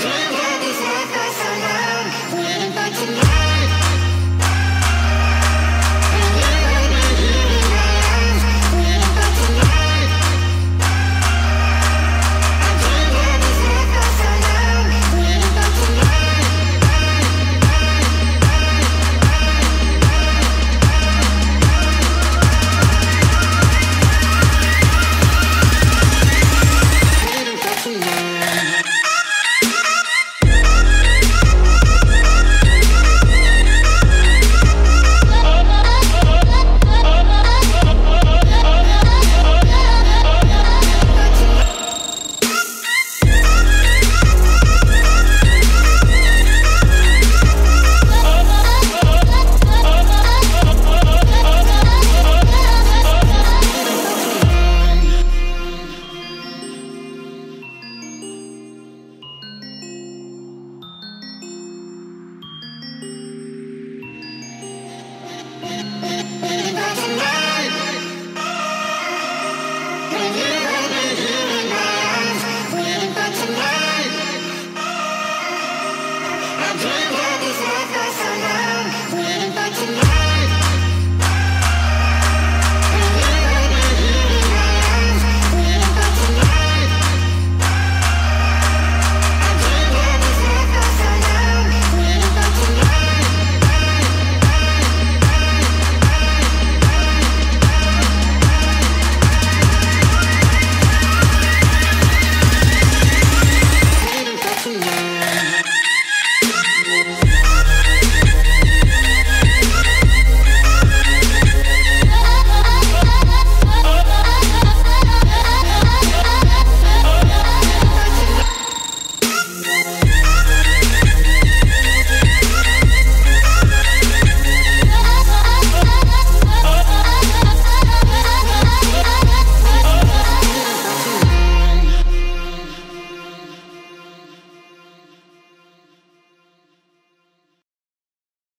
dream